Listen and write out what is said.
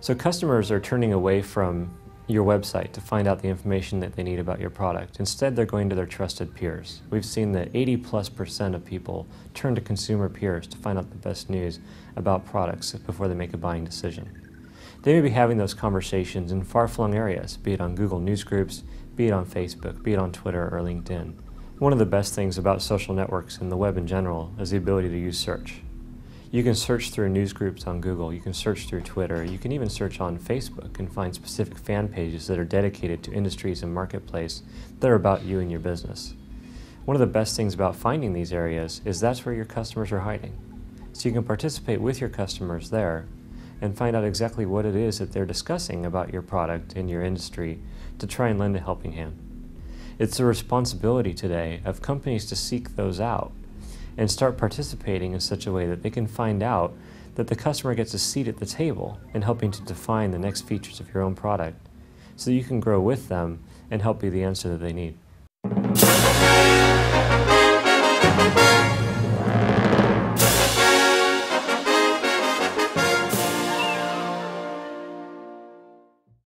So customers are turning away from your website to find out the information that they need about your product. Instead, they're going to their trusted peers. We've seen that 80 plus percent of people turn to consumer peers to find out the best news about products before they make a buying decision. They may be having those conversations in far flung areas, be it on Google News Groups, be it on Facebook, be it on Twitter or LinkedIn. One of the best things about social networks and the web in general is the ability to use search. You can search through news groups on Google, you can search through Twitter, you can even search on Facebook and find specific fan pages that are dedicated to industries and marketplace that are about you and your business. One of the best things about finding these areas is that's where your customers are hiding. So you can participate with your customers there and find out exactly what it is that they're discussing about your product and your industry to try and lend a helping hand. It's the responsibility today of companies to seek those out and start participating in such a way that they can find out that the customer gets a seat at the table in helping to define the next features of your own product so that you can grow with them and help be the answer that they need.